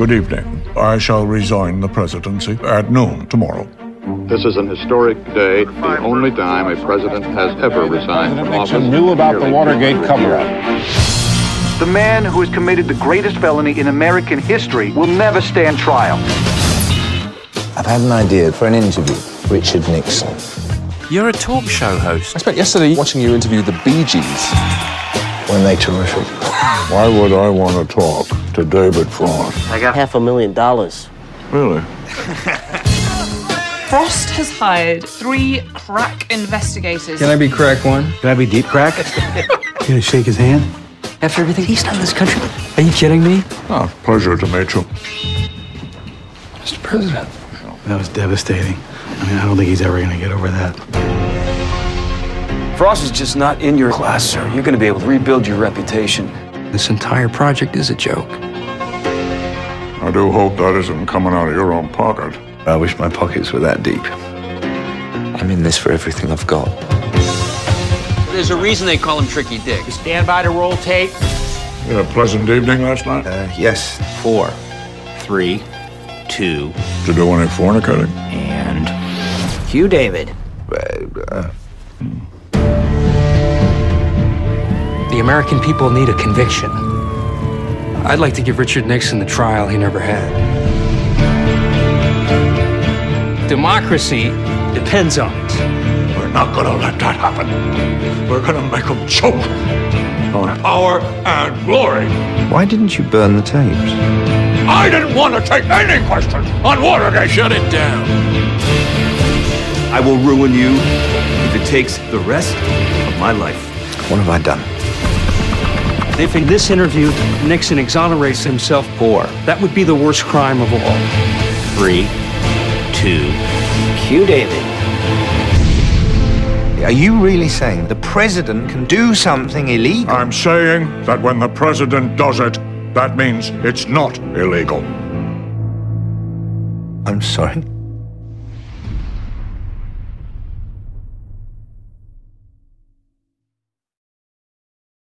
Good evening. I shall resign the presidency at noon tomorrow. This is an historic day, the only time a president has ever resigned from office. Nixon knew about the Watergate cover-up. The man who has committed the greatest felony in American history will never stand trial. I've had an idea for an interview. Richard Nixon. You're a talk show host. I spent yesterday watching you interview the Bee Gees. Weren't they terrific? Why would I want to talk to David Frost? I got half a million dollars. Really? Frost has hired three crack investigators. Can I be crack one? Can I be deep crack? Can I shake his hand? After everything he's done in this country? Are you kidding me? Ah, pleasure to meet you. Mr. President. That was devastating. I mean, I don't think he's ever going to get over that. Frost is just not in your class, sir. You're going to be able to rebuild your reputation. This entire project is a joke. I do hope that isn't coming out of your own pocket. I wish my pockets were that deep. I'm in this for everything I've got. There's a reason they call him Tricky Dick. Stand by to roll tape. You had a pleasant evening last night? Uh, yes. Four, three, two, Did you do any fornicating? and cue David. Uh, The American people need a conviction. I'd like to give Richard Nixon the trial he never had. Democracy depends on it. We're not gonna let that happen. We're gonna make them choke on power and glory. why didn't you burn the tapes? I didn't want to take any questions on Watergate. Shut it down. I will ruin you if it takes the rest of my life. What have I done? If in this interview Nixon exonerates himself, Four, that would be the worst crime of all. three, two, cue David. Are you really saying the president can do something illegal? I'm saying that when the president does it, that means it's not illegal. I'm sorry.